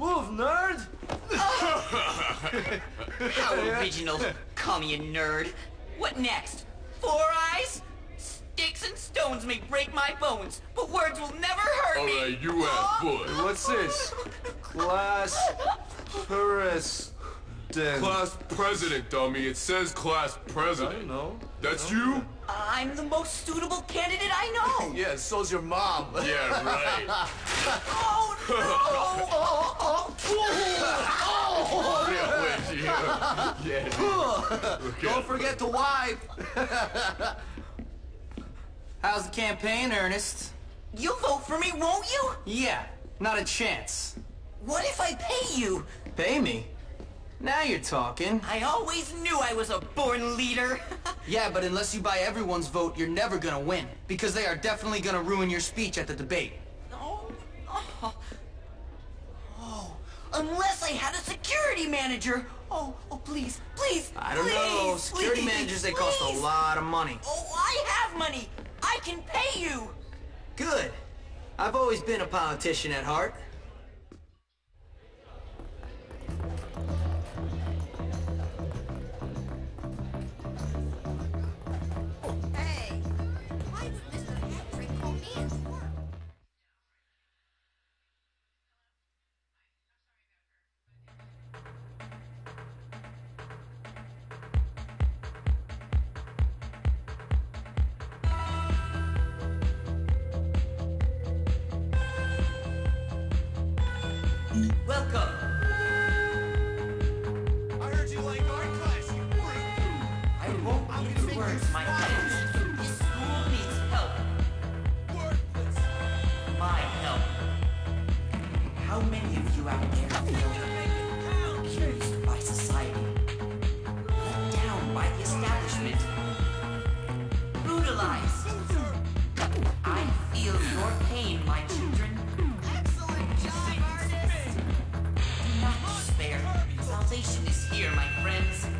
How original. Call me a nerd. What next? Four eyes? Sticks and stones may break my bones, but words will never hurt All me. right, you have fun. What's this? Class president. Class president, dummy. It says class president. I president. know. That's you? I'm the most suitable candidate I know. Yeah, so's your mom. Yeah, right. Oh no! Yeah, wait, yeah. Yeah. Don't forget to wipe. How's the campaign, Earnest? You'll vote for me, won't you? Yeah, not a chance. What if I pay you? Pay me? Now you're talking. I always knew I was a born leader. Yeah, but unless you buy everyone's vote, you're never gonna win. Because they are definitely gonna ruin your speech at the debate. oh, oh, oh, unless I had a security manager. Oh, oh, please, please, I don't know. Security please, managers, they cost a lot of money. Oh, I have money. I can pay you. Good. I've always been a politician at heart. Welcome. I heard you like art class, you. I won't words, my friend. This school needs help. Worthless. My help. How many of you out there feel by society? Let down by the establishment? Brutalized? Salvation is here, my friends.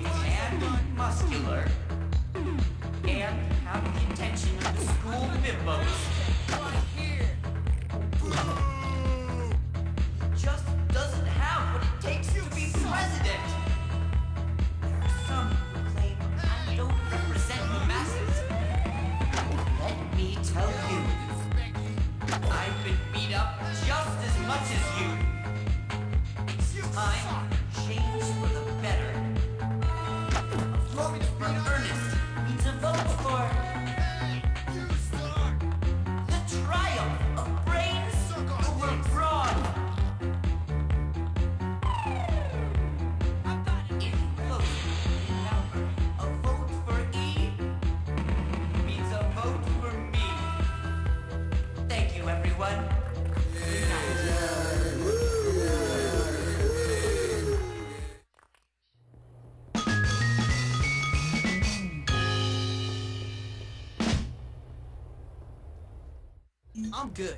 and muscular, and have the attention of the school bimbos. Just doesn't have what it takes to be president. Some who claim I don't represent the masses. Let me tell you, I've been beat up just as much as you. It's time change for the I'm good.